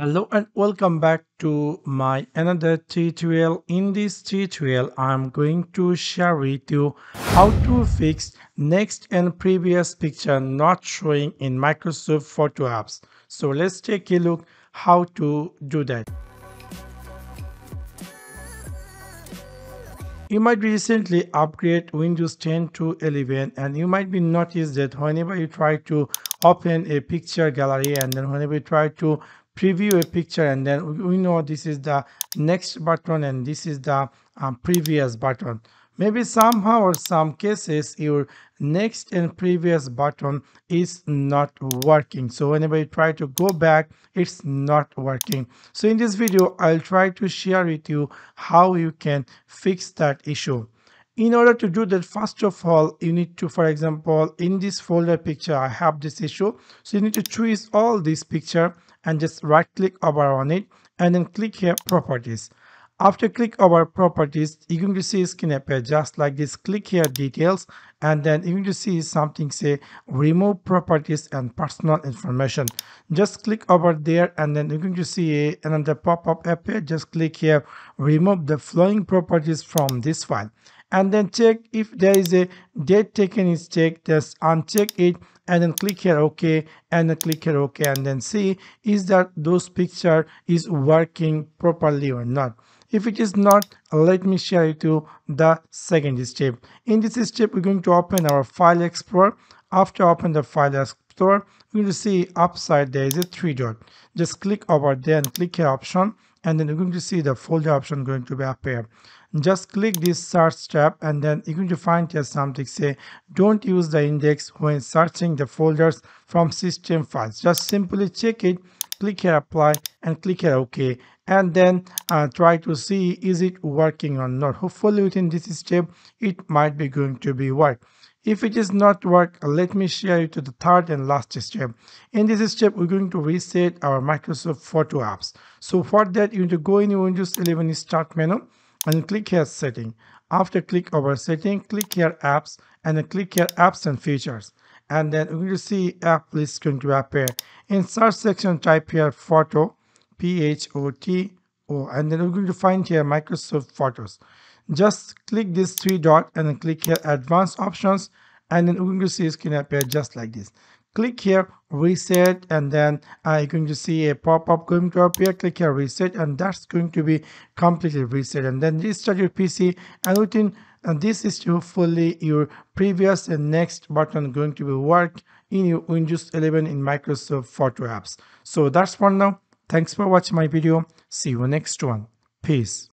Hello and welcome back to my another tutorial. In this tutorial, I'm going to share with you how to fix next and previous picture not showing in Microsoft Photo apps. So let's take a look how to do that. You might recently upgrade Windows 10 to 11 and you might be noticed that whenever you try to open a picture gallery and then whenever you try to preview a picture and then we know this is the next button and this is the um, previous button. Maybe somehow or some cases your next and previous button is not working. So whenever you try to go back it's not working. So in this video i'll try to share with you how you can fix that issue. In order to do that first of all you need to for example in this folder picture i have this issue. So you need to choose all this picture and just right click over on it and then click here properties. After click over properties you're going to see skin appear just like this. Click here details and then you're going to see something say remove properties and personal information. Just click over there and then you're going to see another pop-up appear. Just click here remove the flowing properties from this file and then check if there is a date taken is checked just uncheck it and then click here ok and then click here ok and then see is that those picture is working properly or not. If it is not let me share you to the second step. In this step we're going to open our file explorer. After open the file explorer we're going to see upside there is a three dot. Just click over there and click here option and then you're going to see the folder option going to be appear just click this search tab and then you're going to find here something say don't use the index when searching the folders from system files. Just simply check it click here apply and click here ok. And then uh, try to see is it working or not. Hopefully within this step it might be going to be work if it is not work let me share you to the third and last step. In this step we're going to reset our microsoft photo apps. So for that you need to go in windows 11 start menu and click here setting. After click over setting click here apps and then click here apps and features. And then we're going to see app list going to appear. In search section type here photo p-h-o-t-o and then we're going to find here microsoft photos just click this three dot and then click here advanced options and then we're going to see screen appear just like this. Click here reset and then uh, you're going to see a pop-up going to appear. Click here reset and that's going to be completely reset. And then restart your pc and within and this is hopefully your previous and next button going to be work in your windows 11 in microsoft photo apps. So that's for now. Thanks for watching my video. See you next one. Peace